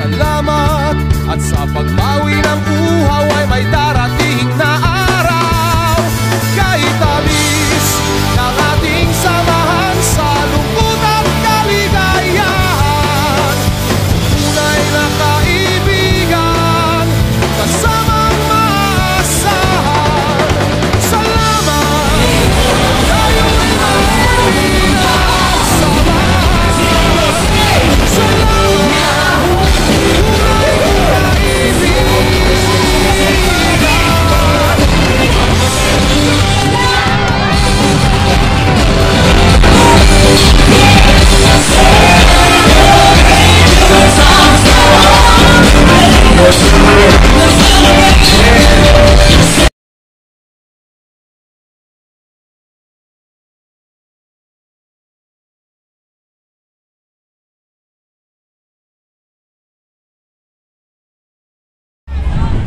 salamat. At sa pagbawi ng uhaw ay may darating.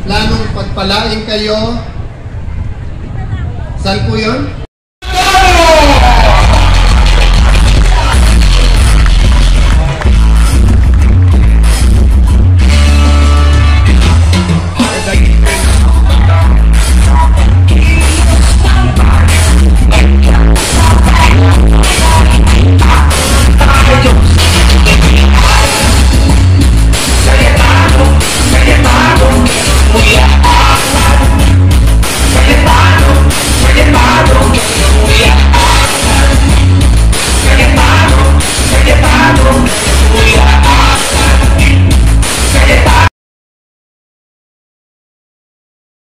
Planong pagpalain kayo. Saan po yun?